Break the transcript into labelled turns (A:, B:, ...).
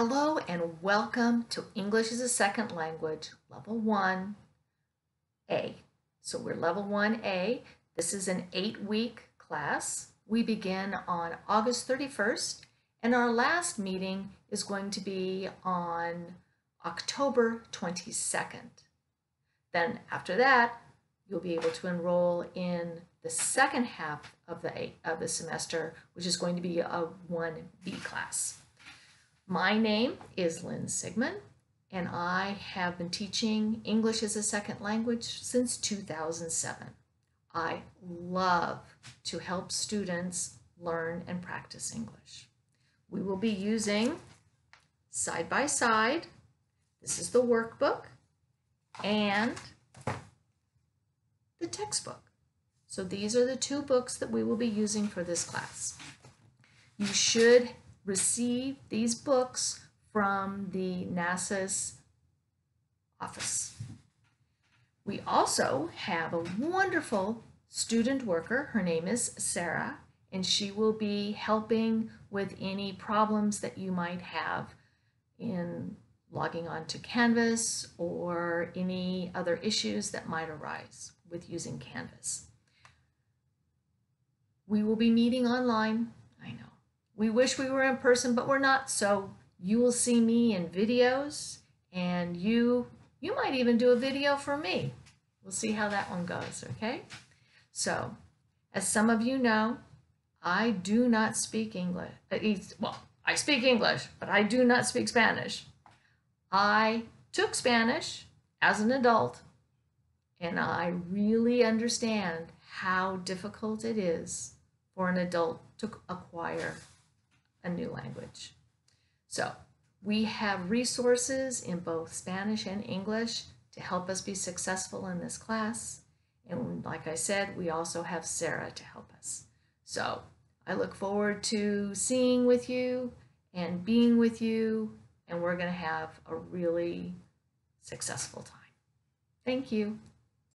A: Hello and welcome to English as a Second Language, Level 1A. So we're Level 1A. This is an eight-week class. We begin on August 31st and our last meeting is going to be on October 22nd. Then after that, you'll be able to enroll in the second half of the, of the semester, which is going to be a 1B class. My name is Lynn Sigman, and I have been teaching English as a second language since 2007. I love to help students learn and practice English. We will be using side by side, this is the workbook, and the textbook. So these are the two books that we will be using for this class. You should receive these books from the NASA's office. We also have a wonderful student worker. Her name is Sarah, and she will be helping with any problems that you might have in logging on to Canvas or any other issues that might arise with using Canvas. We will be meeting online. We wish we were in person, but we're not. So you will see me in videos and you you might even do a video for me. We'll see how that one goes, okay? So, as some of you know, I do not speak English. Uh, well, I speak English, but I do not speak Spanish. I took Spanish as an adult, and I really understand how difficult it is for an adult to acquire a new language. So we have resources in both Spanish and English to help us be successful in this class. And like I said, we also have Sarah to help us. So I look forward to seeing with you and being with you, and we're going to have a really successful time. Thank you.